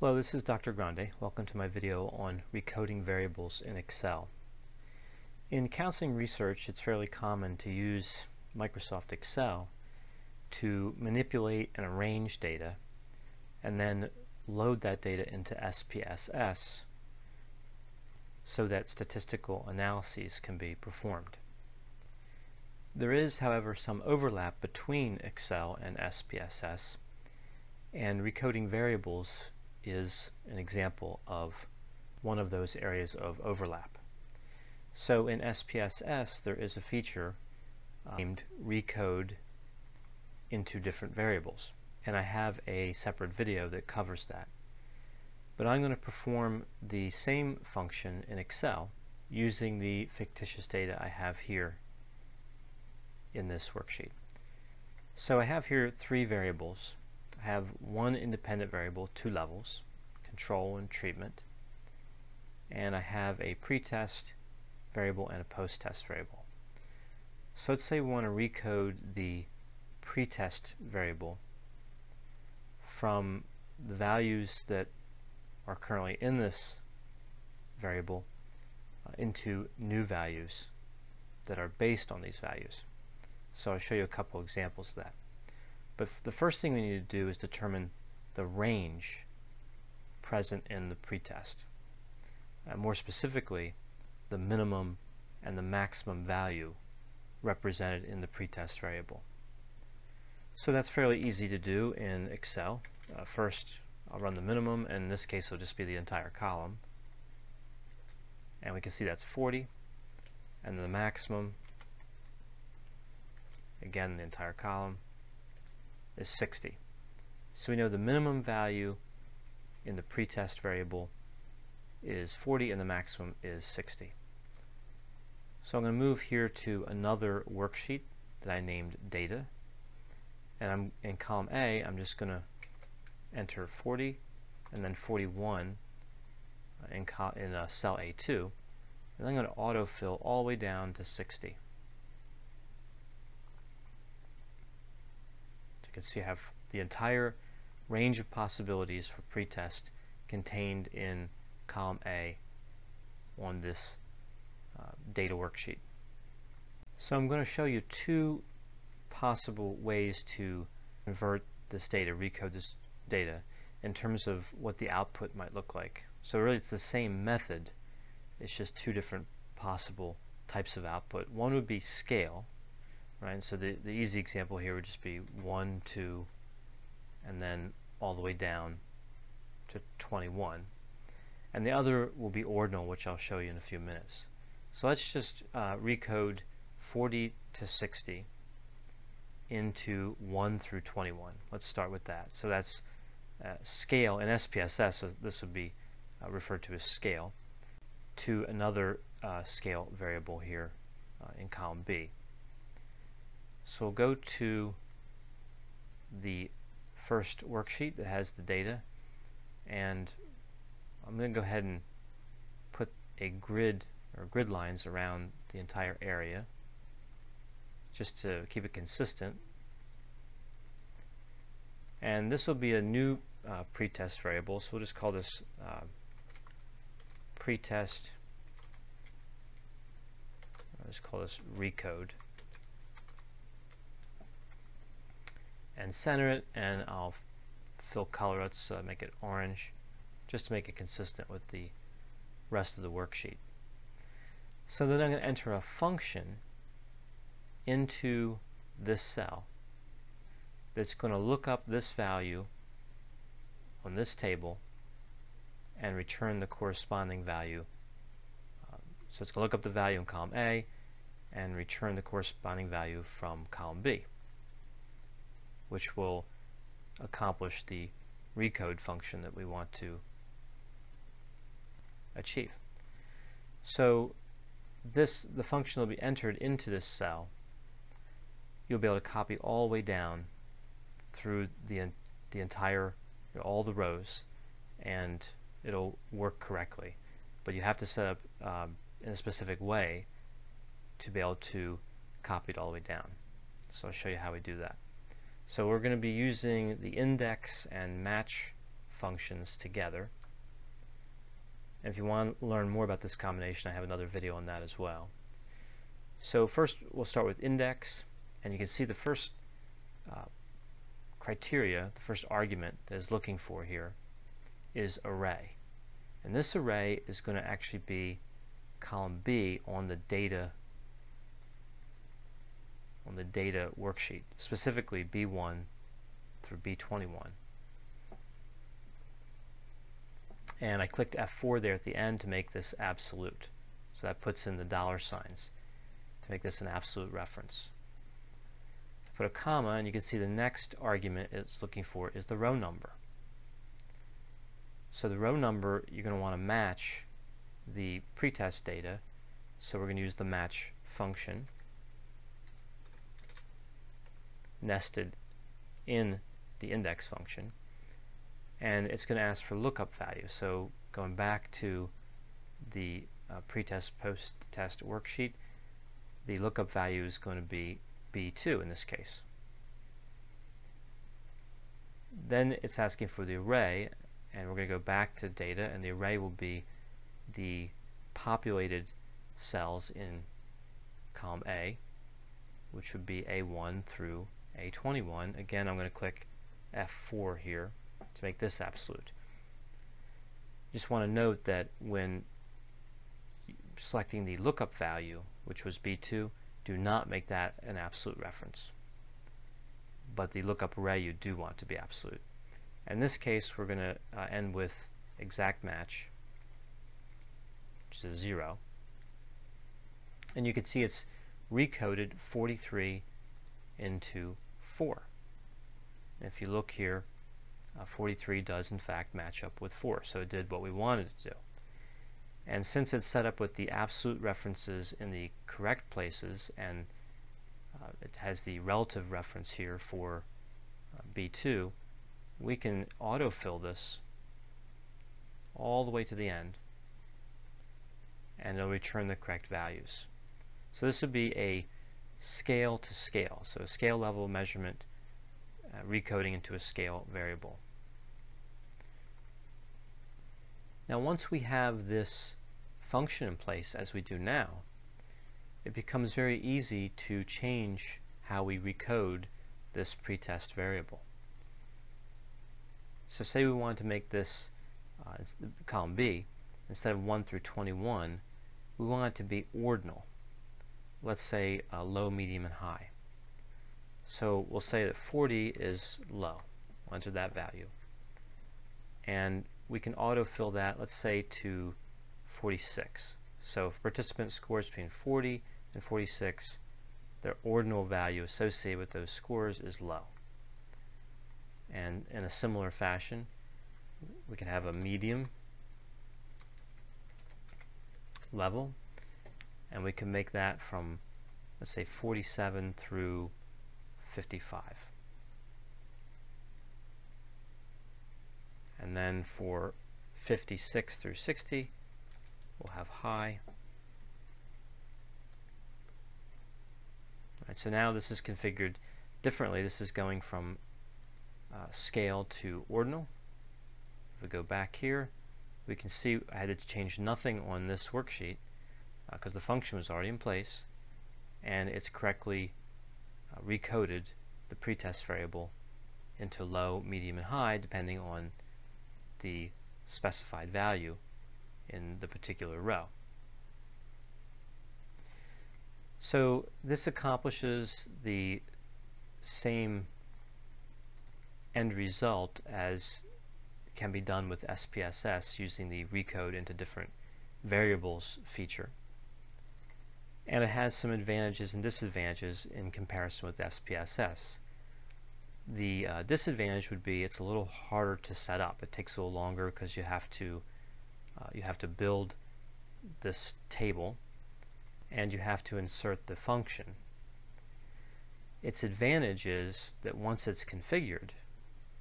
Hello, this is Dr. Grande. Welcome to my video on recoding variables in Excel. In counseling research, it's fairly common to use Microsoft Excel to manipulate and arrange data and then load that data into SPSS so that statistical analyses can be performed. There is, however, some overlap between Excel and SPSS, and recoding variables is an example of one of those areas of overlap. So in SPSS there is a feature uh, named recode into different variables and I have a separate video that covers that. But I'm going to perform the same function in Excel using the fictitious data I have here in this worksheet. So I have here three variables have one independent variable, two levels, control and treatment, and I have a pretest variable and a post-test variable. So let's say we want to recode the pretest variable from the values that are currently in this variable uh, into new values that are based on these values. So I'll show you a couple examples of that. But the first thing we need to do is determine the range present in the pretest. Uh, more specifically, the minimum and the maximum value represented in the pretest variable. So that's fairly easy to do in Excel. Uh, first, I'll run the minimum, and in this case it'll just be the entire column. And we can see that's 40, and the maximum, again the entire column, is 60. So we know the minimum value in the pretest variable is 40 and the maximum is 60. So I'm going to move here to another worksheet that I named data and I'm in column A I'm just going to enter 40 and then 41 in, in uh, cell A2 and I'm going to autofill all the way down to 60. You can see I have the entire range of possibilities for pretest contained in column A on this uh, data worksheet. So I'm going to show you two possible ways to convert this data, recode this data, in terms of what the output might look like. So really it's the same method, it's just two different possible types of output. One would be scale, right? So the, the easy example here would just be 1, 2, and then all the way down to 21. And the other will be ordinal, which I'll show you in a few minutes. So let's just uh, recode 40 to 60 into 1 through 21. Let's start with that. So that's uh, scale in SPSS, so this would be uh, referred to as scale, to another uh, scale variable here uh, in column B. So we'll go to the first worksheet that has the data and I'm going to go ahead and put a grid or grid lines around the entire area just to keep it consistent. And this will be a new uh, pretest variable so we'll just call this uh, pretest I'll just call this recode and center it and I'll fill color let's uh, make it orange just to make it consistent with the rest of the worksheet. So then I'm going to enter a function into this cell that's going to look up this value on this table and return the corresponding value. Um, so it's going to look up the value in column A and return the corresponding value from column B which will accomplish the recode function that we want to achieve. So this the function will be entered into this cell. You'll be able to copy all the way down through the the entire all the rows and it'll work correctly. But you have to set up um, in a specific way to be able to copy it all the way down. So I'll show you how we do that. So we're going to be using the index and match functions together. And if you want to learn more about this combination, I have another video on that as well. So first we'll start with index, and you can see the first uh, criteria, the first argument that is looking for here is array. And this array is going to actually be column B on the data on the data worksheet, specifically B1 through B21. And I clicked F4 there at the end to make this absolute. So that puts in the dollar signs to make this an absolute reference. Put a comma and you can see the next argument it's looking for is the row number. So the row number you're going to want to match the pretest data. So we're going to use the match function nested in the index function. And it's going to ask for lookup value. So going back to the uh, pretest post-test worksheet, the lookup value is going to be B2 in this case. Then it's asking for the array, and we're going to go back to data, and the array will be the populated cells in column A, which would be A1 through A21. Again, I'm going to click F4 here to make this absolute. Just want to note that when selecting the lookup value, which was B2, do not make that an absolute reference. But the lookup array you do want to be absolute. In this case, we're going to uh, end with exact match, which is 0. And you can see it's recoded 43 into 4. If you look here, uh, 43 does in fact match up with 4, so it did what we wanted it to do. And since it's set up with the absolute references in the correct places, and uh, it has the relative reference here for uh, B2, we can autofill this all the way to the end, and it'll return the correct values. So this would be a scale to scale, so a scale level measurement uh, recoding into a scale variable. Now once we have this function in place as we do now, it becomes very easy to change how we recode this pretest variable. So say we want to make this uh, column B, instead of 1 through 21, we want it to be ordinal. Let's say low, medium, and high. So we'll say that 40 is low. We'll enter that value. And we can autofill that, let's say, to 46. So if participant scores between 40 and 46, their ordinal value associated with those scores is low. And in a similar fashion, we can have a medium level, and we can make that from, let's say, 47 through 55. And then for 56 through 60, we'll have high. So now this is configured differently. This is going from uh, scale to ordinal. If we go back here, we can see I had to change nothing on this worksheet because uh, the function was already in place and it's correctly uh, recoded the pretest variable into low, medium, and high depending on the specified value in the particular row. So this accomplishes the same end result as can be done with SPSS using the recode into different variables feature and it has some advantages and disadvantages in comparison with SPSS. The uh, disadvantage would be it's a little harder to set up. It takes a little longer because you have to uh, you have to build this table and you have to insert the function. Its advantage is that once it's configured,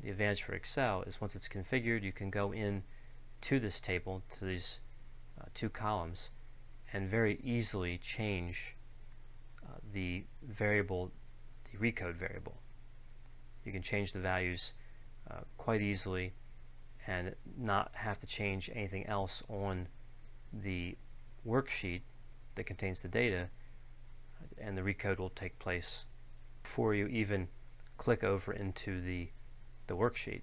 the advantage for Excel is once it's configured, you can go in to this table, to these uh, two columns, and very easily change uh, the variable, the recode variable. You can change the values uh, quite easily and not have to change anything else on the worksheet that contains the data and the recode will take place before you even click over into the the worksheet.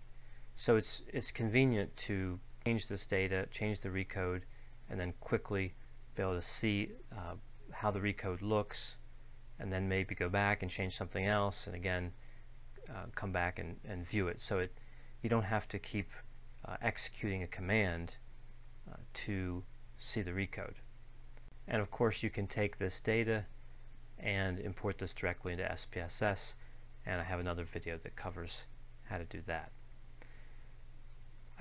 So it's it's convenient to change this data, change the recode, and then quickly be able to see uh, how the recode looks, and then maybe go back and change something else, and again uh, come back and, and view it. So it you don't have to keep uh, executing a command uh, to see the recode. And of course you can take this data and import this directly into SPSS and I have another video that covers how to do that.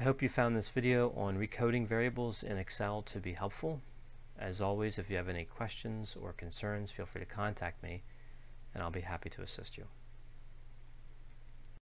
I hope you found this video on recoding variables in Excel to be helpful. As always, if you have any questions or concerns, feel free to contact me and I'll be happy to assist you.